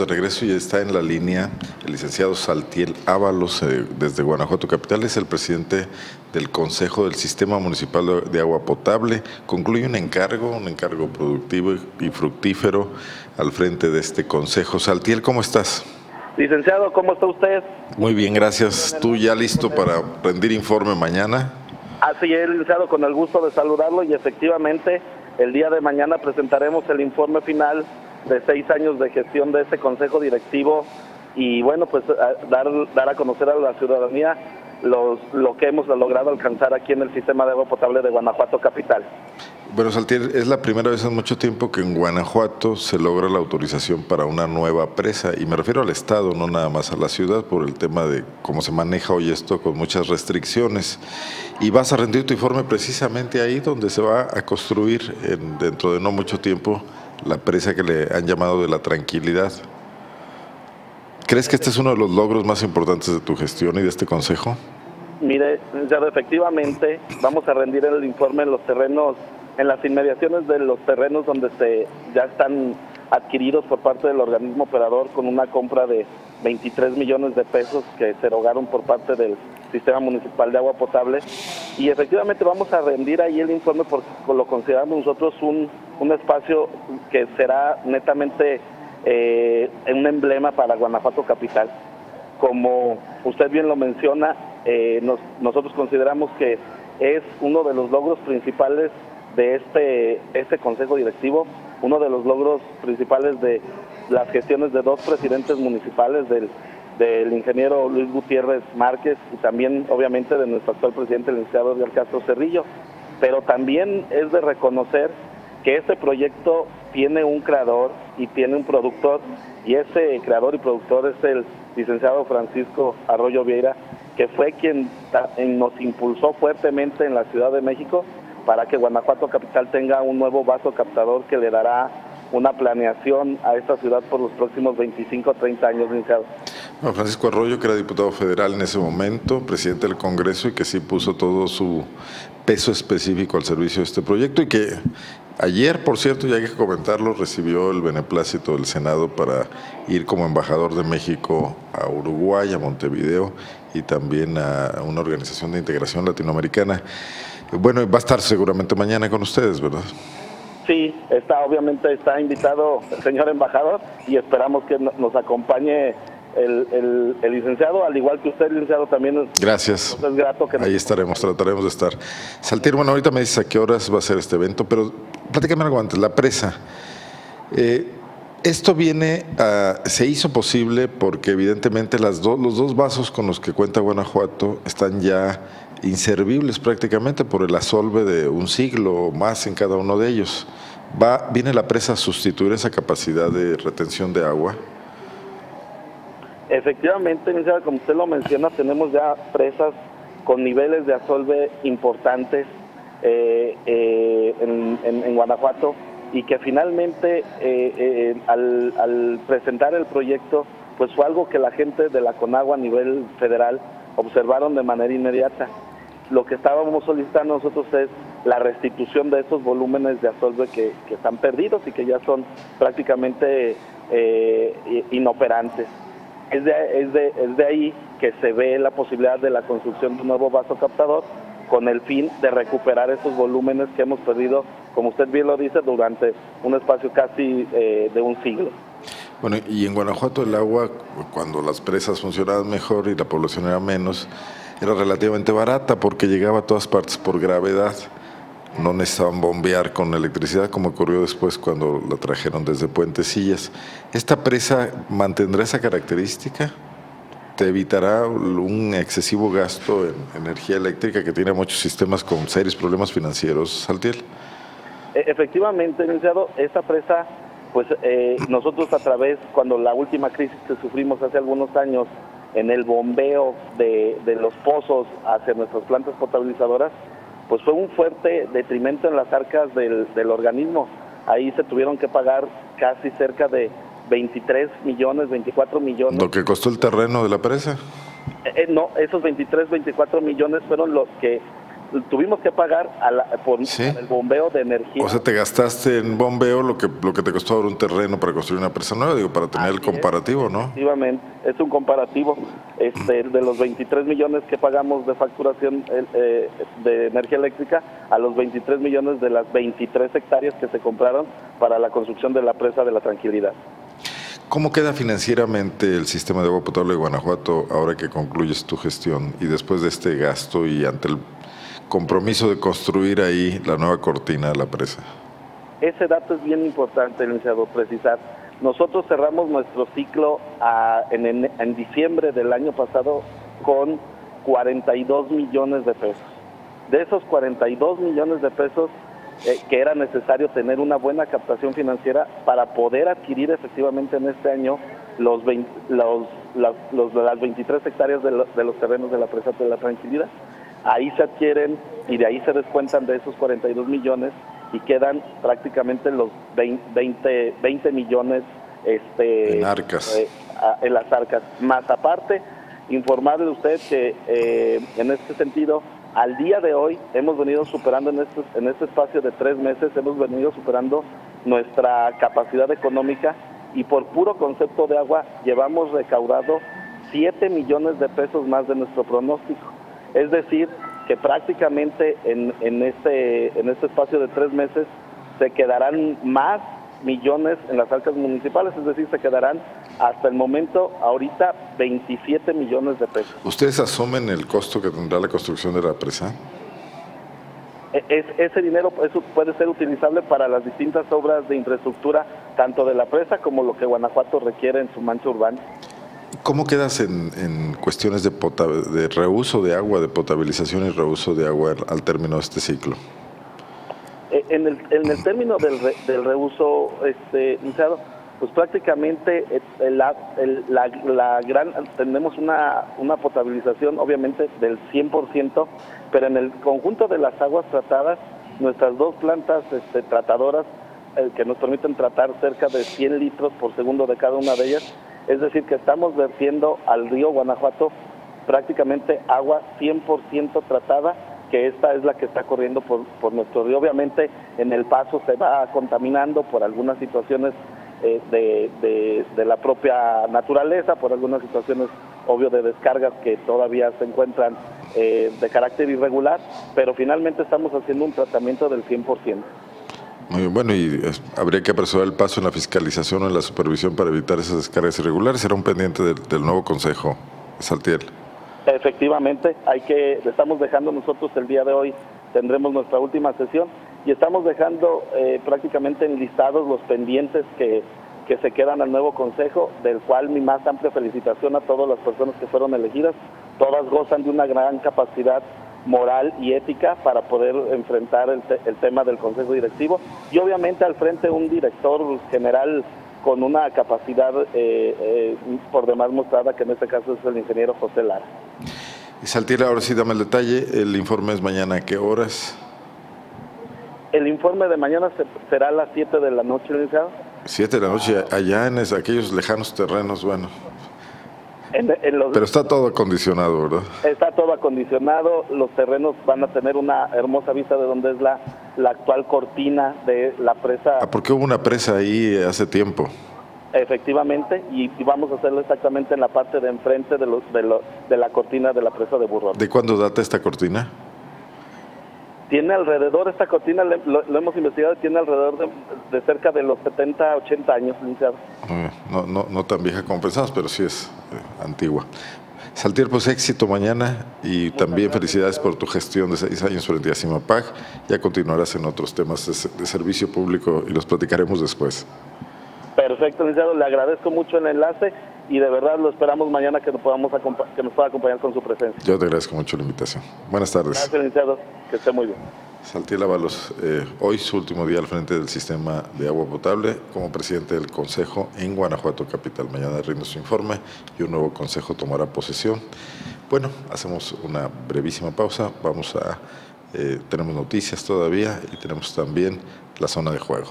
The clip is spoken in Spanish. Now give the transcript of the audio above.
de regreso y está en la línea el licenciado Saltiel Ábalos eh, desde Guanajuato Capital, es el presidente del Consejo del Sistema Municipal de Agua Potable. Concluye un encargo, un encargo productivo y fructífero al frente de este Consejo. Saltiel, ¿cómo estás? Licenciado, ¿cómo está usted? Muy bien, gracias. ¿Tú ya listo para rendir informe mañana? Así es, licenciado, con el gusto de saludarlo y efectivamente el día de mañana presentaremos el informe final de seis años de gestión de este consejo directivo y bueno, pues dar, dar a conocer a la ciudadanía los, lo que hemos logrado alcanzar aquí en el sistema de agua potable de Guanajuato Capital. Bueno, Saltier, es la primera vez en mucho tiempo que en Guanajuato se logra la autorización para una nueva presa, y me refiero al Estado, no nada más a la ciudad, por el tema de cómo se maneja hoy esto con muchas restricciones. Y vas a rendir tu informe precisamente ahí donde se va a construir dentro de no mucho tiempo la presa que le han llamado de la tranquilidad. ¿Crees que este es uno de los logros más importantes de tu gestión y de este consejo? Mire, ya efectivamente vamos a rendir el informe en los terrenos, en las inmediaciones de los terrenos donde se ya están adquiridos por parte del organismo operador con una compra de 23 millones de pesos que se erogaron por parte del Sistema Municipal de Agua Potable. Y efectivamente vamos a rendir ahí el informe porque lo consideramos nosotros un, un espacio que será netamente eh, un emblema para Guanajuato Capital. Como usted bien lo menciona, eh, nosotros consideramos que es uno de los logros principales de este, este Consejo Directivo, uno de los logros principales de las gestiones de dos presidentes municipales, del, del ingeniero Luis Gutiérrez Márquez y también obviamente de nuestro actual presidente, el licenciado Edgar Castro Cerrillo. Pero también es de reconocer que este proyecto tiene un creador y tiene un productor, y ese creador y productor es el licenciado Francisco Arroyo Vieira, que fue quien nos impulsó fuertemente en la Ciudad de México para que Guanajuato Capital tenga un nuevo vaso captador que le dará una planeación a esta ciudad por los próximos 25 o 30 años, licenciado. Francisco Arroyo, que era diputado federal en ese momento, presidente del Congreso y que sí puso todo su peso específico al servicio de este proyecto y que ayer, por cierto, ya hay que comentarlo, recibió el beneplácito del Senado para ir como embajador de México a Uruguay, a Montevideo y también a una organización de integración latinoamericana. Bueno, va a estar seguramente mañana con ustedes, ¿verdad? Sí, está, obviamente está invitado el señor embajador y esperamos que nos acompañe el, licenciado, al igual que usted, licenciado, también. Gracias. Es grato que Ahí estaremos, trataremos de estar. Saltir, bueno, ahorita me dices a qué horas va a ser este evento, pero platícame algo antes, la presa. Eh, esto viene a, se hizo posible porque evidentemente las los dos vasos con los que cuenta Guanajuato están ya inservibles prácticamente por el asolve de un siglo o más en cada uno de ellos. Va, ¿Viene la presa a sustituir esa capacidad de retención de agua? Efectivamente, como usted lo menciona, tenemos ya presas con niveles de asolve importantes eh, eh, en, Guanajuato y que finalmente eh, al, presentar el proyecto pues fue algo que la gente de la Conagua a nivel federal observaron de manera inmediata lo que estábamos solicitando nosotros es la restitución de esos volúmenes de asolve que, están perdidos y que ya son prácticamente inoperantes. Es de, es, de, es de ahí que se ve la posibilidad de la construcción de un nuevo vaso captador con el fin de recuperar esos volúmenes que hemos perdido, como usted bien lo dice, durante un espacio casi eh, de un siglo. Bueno, y en Guanajuato el agua, cuando las presas funcionaban mejor y la población era menos, era relativamente barata porque llegaba a todas partes por gravedad. No necesitaban bombear con electricidad como ocurrió después cuando la trajeron desde Puentecillas. ¿Esta presa mantendrá esa característica? ¿Te evitará un excesivo gasto en energía eléctrica que tiene muchos sistemas con serios problemas financieros, Saltiel? E, efectivamente, iniciado, esta presa, pues eh, nosotros a través, cuando la última crisis que sufrimos hace algunos años, en el bombeo de, los pozos hacia nuestras plantas potabilizadoras, pues fue un fuerte detrimento en las arcas del, organismo. Ahí se tuvieron que pagar casi cerca de 23 millones, 24 millones. ¿Lo que costó el terreno de la presa? Eh, eh, no, esos 23, 24 millones fueron los que tuvimos que pagar por el bombeo de energía. O sea, te gastaste en bombeo lo que lo que te costó ahora un terreno para construir una presa nueva, digo, para tener el comparativo, ¿no? Efectivamente, es un comparativo este, de los 23 millones que pagamos de facturación eh, de energía eléctrica a los 23 millones de las 23 hectáreas que se compraron para la construcción de la presa de la Tranquilidad. ¿Cómo queda financieramente el sistema de agua potable de Guanajuato ahora que concluyes tu gestión y después de este gasto y ante el compromiso de construir ahí la nueva cortina de la presa? Ese dato es bien importante, licenciado, precisar. Nosotros cerramos nuestro ciclo en, diciembre del año pasado con 42 millones de pesos. De esos 42 millones de pesos, eh, que era necesario tener una buena captación financiera para poder adquirir efectivamente en este año los, los, las 23 hectáreas de, de, los terrenos de la presa de la tranquilidad. Ahí se adquieren y de ahí se descuentan de esos 42 millones y quedan prácticamente los 20, 20 millones este, en, arcas. Eh, en las arcas. Más aparte, informarle a usted que eh, en este sentido al día de hoy hemos venido superando en este, en este espacio de tres meses, hemos venido superando nuestra capacidad económica y por puro concepto de agua llevamos recaudado 7 millones de pesos más de nuestro pronóstico. Es decir, que prácticamente en, en, este, en este espacio de tres meses se quedarán más millones en las arcas municipales, es decir, se quedarán hasta el momento, ahorita, 27 millones de pesos. ¿Ustedes asumen el costo que tendrá la construcción de la presa? E, es, ese dinero puede ser utilizable para las distintas obras de infraestructura, tanto de la presa como lo que Guanajuato requiere en su mancha urbana. ¿Cómo quedas en, cuestiones de, de reuso de agua, de potabilización y reuso de agua al término de este ciclo? Eh, en el, en término del, reuso, este, pues prácticamente eh, tenemos una, una potabilización obviamente del 100%, pero en el conjunto de las aguas tratadas, nuestras dos plantas este, tratadoras eh, que nos permiten tratar cerca de 100 litros por segundo de cada una de ellas, es decir, que estamos vertiendo al río Guanajuato prácticamente agua 100% tratada que esta es la que está corriendo por, por nuestro río. Obviamente en el paso se va contaminando por algunas situaciones eh, de, de, la propia naturaleza, por algunas situaciones obvio de descargas que todavía se encuentran eh, de carácter irregular, pero finalmente estamos haciendo un tratamiento del 100%. Muy bueno, y habría que apresurar el paso en la fiscalización o en la supervisión para evitar esas descargas irregulares. Será un pendiente del, del nuevo Consejo, Saltiel. Efectivamente, hay que, estamos dejando nosotros el día de hoy, tendremos nuestra última sesión y estamos dejando eh, prácticamente enlistados los pendientes que, que se quedan al nuevo consejo, del cual mi más amplia felicitación a todas las personas que fueron elegidas. Todas gozan de una gran capacidad moral y ética para poder enfrentar el, el tema del consejo directivo y obviamente al frente un director general con una capacidad eh, eh, por demás mostrada, que en este caso es el ingeniero José Lara. Y Saltira, ahora sí dame el detalle, el informe es mañana a qué horas? El informe de mañana será a las 7 de la noche, licenciado. 7 de la noche, allá en aquellos lejanos terrenos, bueno, pero está todo acondicionado, ¿verdad? Está todo acondicionado, los terrenos van a tener una hermosa vista de donde es la, la actual cortina de la presa. Ah, porque hubo una presa ahí hace tiempo. Efectivamente, y, vamos a hacerlo exactamente en la parte de enfrente de, los, de, de la cortina de la presa de Burrón. ¿De cuándo data esta cortina? tiene alrededor, esta cortina lo, hemos investigado, tiene alrededor de, cerca de los 70, 80 años, licenciado. No, no, no tan vieja como pensamos, pero sí es eh, antigua. Saltier, pues éxito mañana y también felicidades por tu gestión de seis años frente a CIMAPAG. Ya continuarás en otros temas de, servicio público y los platicaremos después. Perfecto, licenciado. Le agradezco mucho el enlace y de verdad lo esperamos mañana que nos, podamos que nos pueda acompañar con su presencia. Yo te agradezco mucho la invitación. Buenas tardes. Gracias, licenciado. Que esté muy bien. Saltiel Ábalos, eh, hoy su último día al frente del sistema de agua potable como presidente del Consejo en Guanajuato Capital. Mañana rinde su informe y un nuevo Consejo tomará posesión. Bueno, hacemos una brevísima pausa. Vamos a, eh, tenemos noticias todavía y tenemos también la zona de juego.